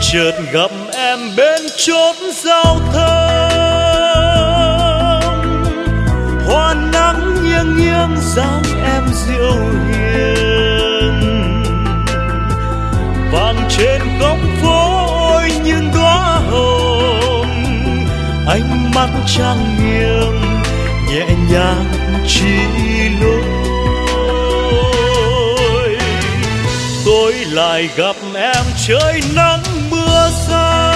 chợt gặp em bên chốt giao thông. Hoa nắng nghiêng nghiêng dáng em diệu hiền. Vàng trên góc phố ôi những đóa hồng. Ánh mắt trang nghiêm nhẹ nhàng chỉ lại gặp em trời nắng mưa xa.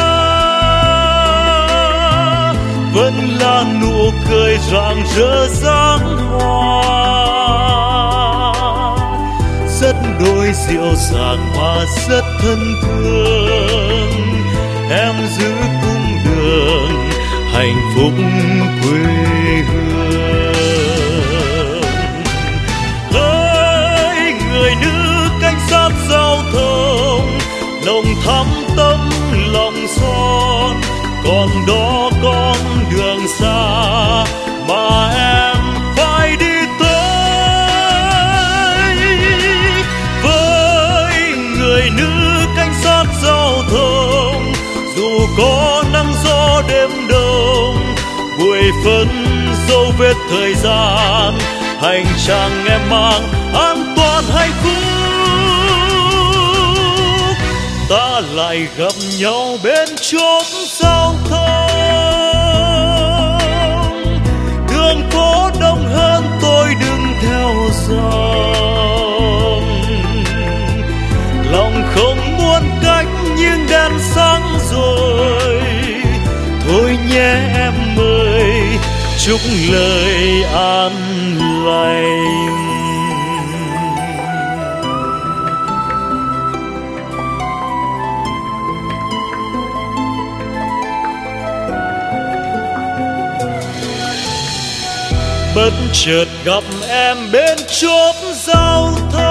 Vẫn là nụ cười rạng rỡ dáng hoa. Rất đôi dịu dàng và rất thân thương. Em giữ cung đường hạnh phúc quê hương. Nồng thắm tâm lòng son. Còn đó con đường xa mà em phải đi tới. Với người nữ cảnh sát giao thông, dù có nắng gió đêm đông bụi phấn dấu vết thời gian, hành trang em mang an toàn hạnh phúc. Ta lại gặp nhau bên chốn giao thông. Đường phố đông hơn tôi đừng theo dòng. Lòng không muốn cách nhưng đèn sáng rồi. Thôi nhé em ơi, chúc lời an lành. Bất chợt gặp em bên chốt giao thông.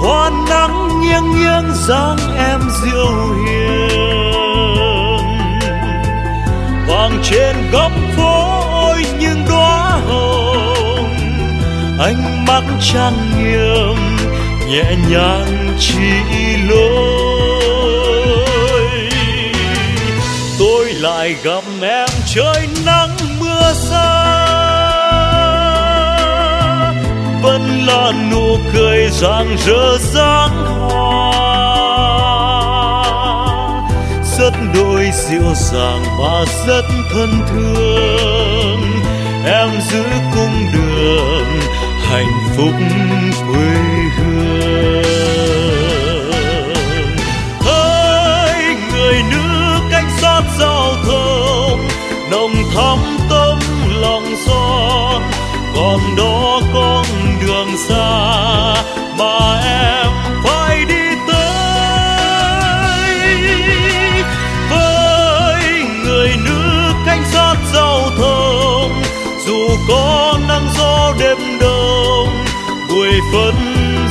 Hoa nắng nghiêng nghiêng dáng em diệu hiền. Vàng trên góc phố ôi những đóa hồng. Ánh mắt trang nghiêm nhẹ nhàng chỉ lối lại gặp em trời nắng mưa xa. Vẫn là nụ cười rạng rỡ dáng hoa. Rất đôi dịu dàng và rất thân thương. Em giữ cung đường hạnh phúc thắm tâm lòng son, còn đó con đường xa mà em phải đi tới. Với người nữ cảnh sát giao thông, dù có nắng gió đêm đông bụi phấn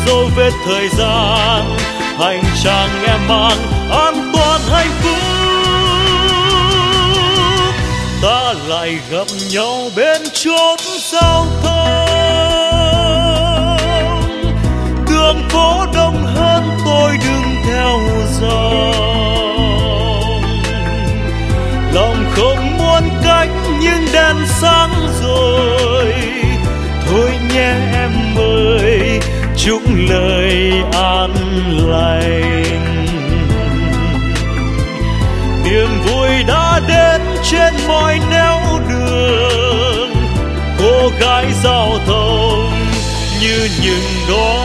dấu vết thời gian, hành trang em mang an toàn hạnh phúc. Lại gặp nhau bên chốn giao thông. Đường phố đông hơn tôi đừng theo dòng. Lòng không muốn cách nhưng đèn sáng rồi. Thôi nhé em ơi, chúc lời an lành. Đã đến trên mọi nẻo đường. Cô gái giao thông như những đóa